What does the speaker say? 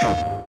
Trump.